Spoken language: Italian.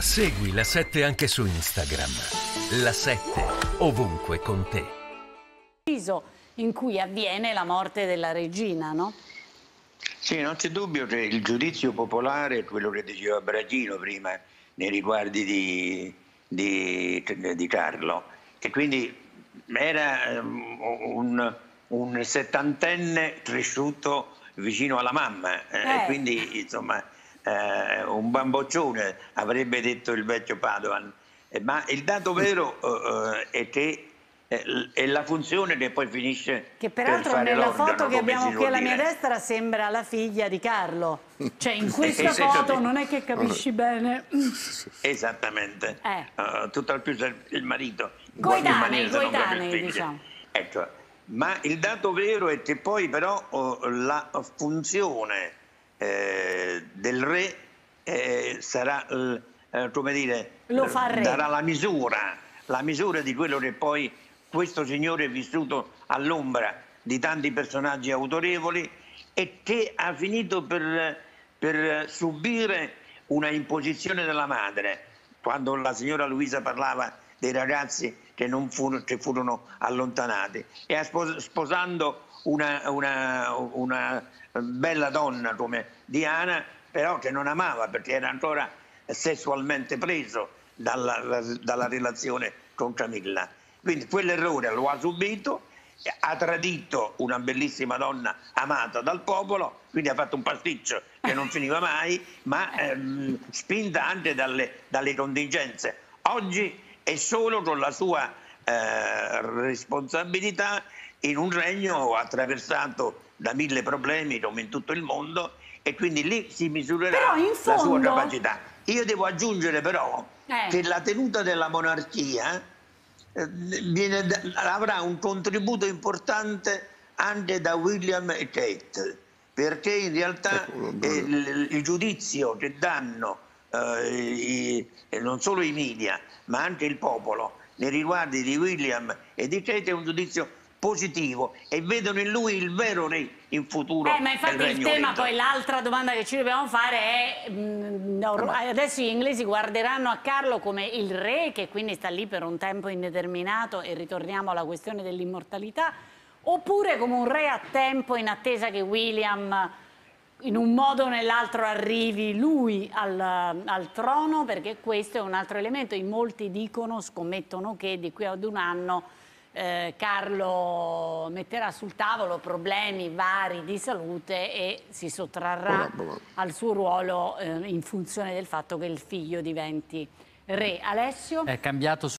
Segui la 7 anche su Instagram. La 7 ovunque con te. in cui avviene la morte della regina, no? Sì, non c'è dubbio che il giudizio popolare, quello che diceva Bragino prima nei riguardi di, di, di Carlo, e quindi era um, un, un settantenne cresciuto vicino alla mamma, eh. quindi insomma eh, un bamboccione avrebbe detto il vecchio Padovan. Eh, ma il dato vero eh, eh, è che è la funzione che poi finisce che peraltro per nella foto che abbiamo qui alla mia destra sembra la figlia di Carlo. Cioè in questa foto non è che capisci bene. Esattamente. Eh. uh, tutt'al più il marito coetanei, coetanei diciamo. Ecco ma il dato vero è che poi però uh, la funzione eh, del re eh, sarà, eh, come dire, darà la misura, la misura di quello che poi questo signore è vissuto all'ombra di tanti personaggi autorevoli e che ha finito per, per subire una imposizione della madre. Quando la signora Luisa parlava dei ragazzi che, furono, che furono allontanati e sposando una, una, una, bella donna come Diana, però che non amava perché era ancora sessualmente preso dalla, dalla relazione con Camilla. Quindi quell'errore lo ha subito, ha tradito una bellissima donna amata dal popolo, quindi ha fatto un pasticcio che non finiva mai, ma ehm, spinta anche dalle, dalle contingenze. Oggi è solo con la sua eh, responsabilità in un regno attraversato da mille problemi come in tutto il mondo e quindi lì si misurerà fondo... la sua capacità. Io devo aggiungere però eh. che la tenuta della monarchia eh, viene, avrà un contributo importante anche da William e Kate, perché in realtà eh, il, il, giudizio che danno eh, i, non solo i media, ma anche il popolo nei riguardi di William e di Kate è un giudizio positivo e vedono in lui il vero re in futuro. Eh, ma infatti il tema, Unito. poi l'altra domanda che ci dobbiamo fare è, mh, mm, adesso gli inglesi guarderanno a Carlo come il re che quindi sta lì per un tempo indeterminato e ritorniamo alla questione dell'immortalità, oppure come un re a tempo in attesa che William in un modo o nell'altro arrivi lui al, al, trono perché questo è un altro elemento. In molti dicono, scommettono che di qui ad un anno eh, Carlo metterà sul tavolo problemi vari di salute e si sottrarrà al suo ruolo eh, in funzione del fatto che il figlio diventi re. Alessio? È cambiato